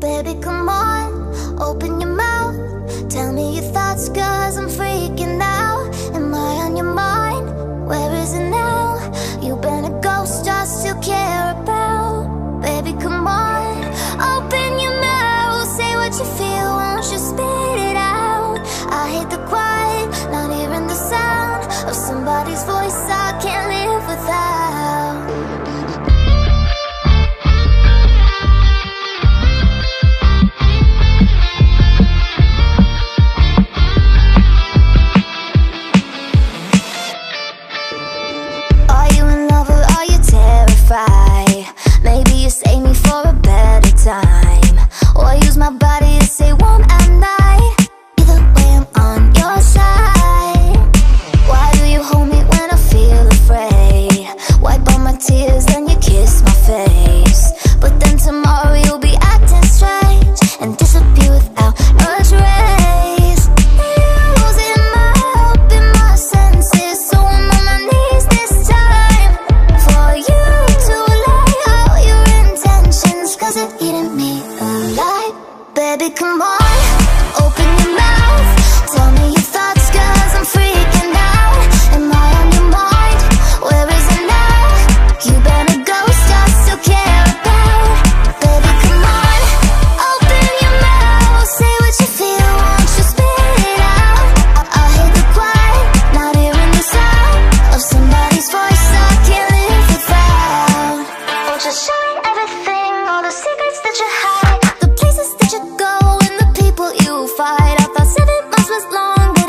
Baby, come on, open your mouth, tell me you cry Maybe you save me for Baby, come on, open your mouth. I thought seven months was long.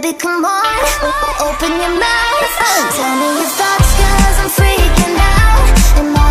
baby, come on. Open your mouth. Tell me your thoughts, cause I'm freaking out.